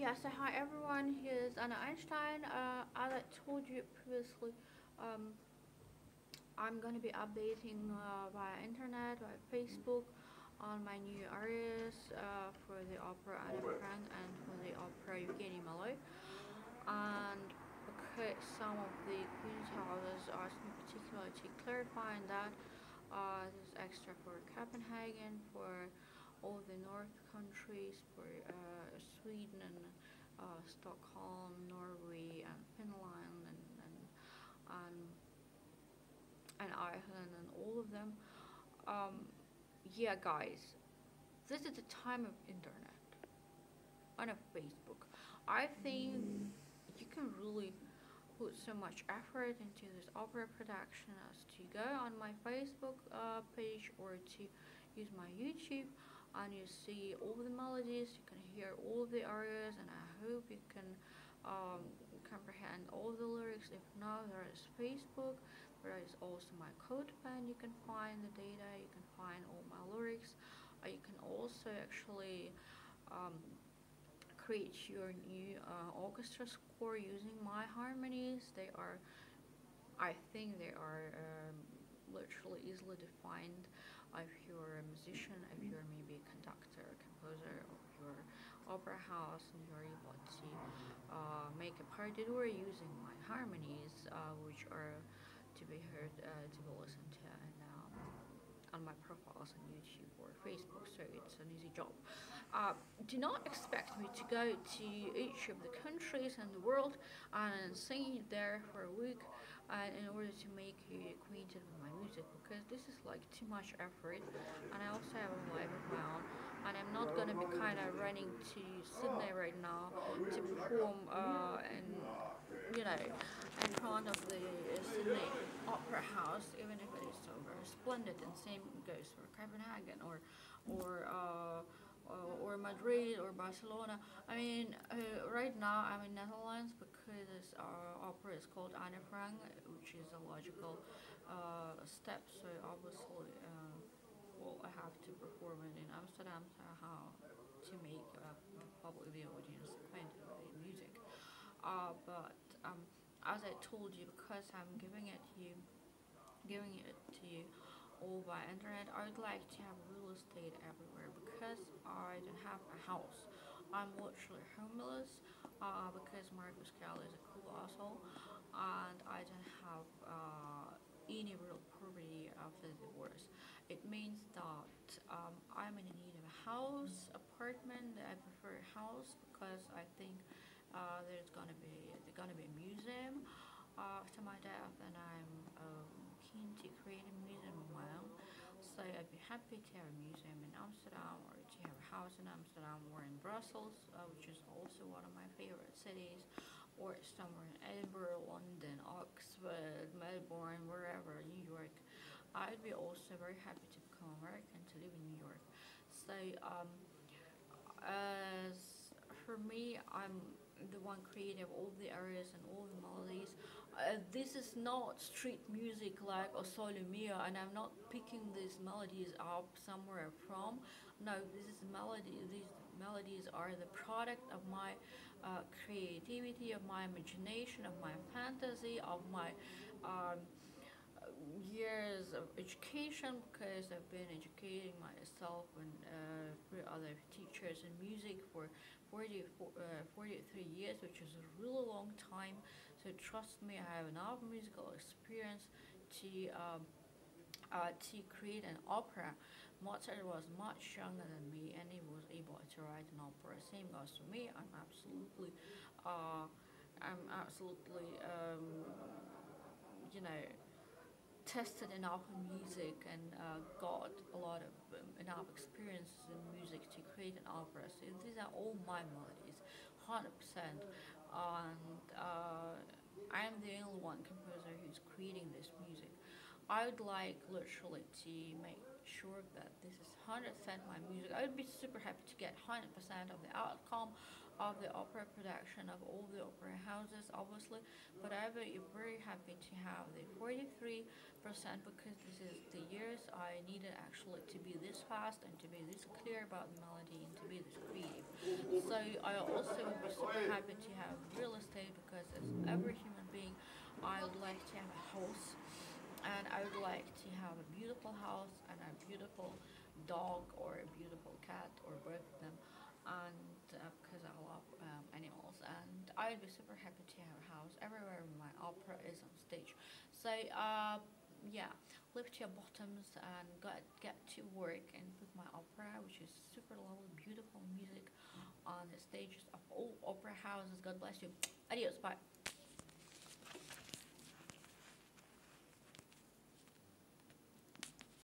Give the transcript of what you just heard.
Yeah, so hi everyone, here's Anna Einstein. Uh, as I told you previously, um, I'm going to be updating uh, via internet, via Facebook, on my new areas uh, for the opera Anne Frank and for the opera Evgeny Malloy. And because some of the community houses asked me particularly to clarify that, uh, there's extra for Copenhagen, for all the North countries, for uh, Sweden and uh, Stockholm, Norway, and Finland, and, and, and and Ireland and all of them. Um, yeah, guys, this is the time of internet and of Facebook. I think you can really put so much effort into this opera production as to go on my Facebook uh, page or to use my YouTube and you see all the melodies, you can hear all the arias and I hope you can um, comprehend all the lyrics. If not, there is Facebook there is also my CodePen, you can find the data, you can find all my lyrics. Uh, you can also actually um, create your new uh, orchestra score using my harmonies. They are, I think they are um, literally easily defined if you're a musician, if you're maybe a conductor, composer of your opera house and you're able to uh, make a partitura using my harmonies, uh, which are to be heard, uh, to be listened to and, um, on my profiles on YouTube or Facebook, so it's an easy job. Uh, do not expect me to go to each of the countries in the world and sing there for a week uh, in order to make you acquainted with my music because this is like too much effort and I also have a life of my own and I'm not gonna be kind of running to Sydney right now to perform uh, and you know in front of the Sydney Opera House even if it is so very splendid and same goes for Copenhagen or or uh, or Madrid or Barcelona. I mean, uh, right now I'm in Netherlands because this uh, opera is called Anne Frank, which is a logical uh, step. So obviously, uh, well, I have to perform it in Amsterdam. To make uh, probably the audience acquainted with the music. Uh, but um, as I told you, because I'm giving it to you, giving it to you all by internet, I would like to have real estate everywhere because I don't have a house. I'm literally homeless uh, because Marcus Kelly is a cool asshole and I don't have uh, any real property after the divorce. It means that um, I'm in need of a house, apartment. I prefer a house because I think uh, there's gonna be there's gonna be a museum after my death, and I'm um, keen to create a museum of my. So I'd be happy to have a museum in Amsterdam or to have a house in Amsterdam or in Brussels, uh, which is also one of my favorite cities, or somewhere in Edinburgh, London, Oxford, Melbourne, wherever, New York. I'd be also very happy to become American to live in New York. So um, as for me, I'm the one creating all the areas and all the melodies. Uh, this is not street music like O Sole Mio, and I'm not picking these melodies up somewhere from. No, this is melody. These melodies are the product of my uh, creativity, of my imagination, of my fantasy, of my um, education because I've been educating myself and uh, other teachers in music for 40, uh, 43 years, which is a really long time. So trust me, I have enough musical experience to um, uh, to create an opera. Mozart was much younger than me and he was able to write an opera. Same goes for me. I'm absolutely, uh, I'm absolutely, um, you know, tested in music and uh, got a lot of um, enough experiences in music to create an opera. So these are all my melodies, 100%. And uh, I'm the only one composer who's creating this music. I would like literally to make sure that this is 100% my music. I would be super happy to get 100% of the outcome of the opera production of all the opera houses, obviously, but I'm very, very happy to have the 43% because this is the years I needed actually to be this fast and to be this clear about the melody and to be this creative. So I also be super happy to have real estate because as every human being, I would like to have a house and I would like to have a beautiful house and a beautiful dog or a beautiful cat or both of them and uh, because I love um, animals and I'd be super happy to have a house everywhere my opera is on stage. So uh, yeah lift your bottoms and get, get to work and put my opera which is super lovely beautiful music on the stages of all opera houses. God bless you. Adios. Bye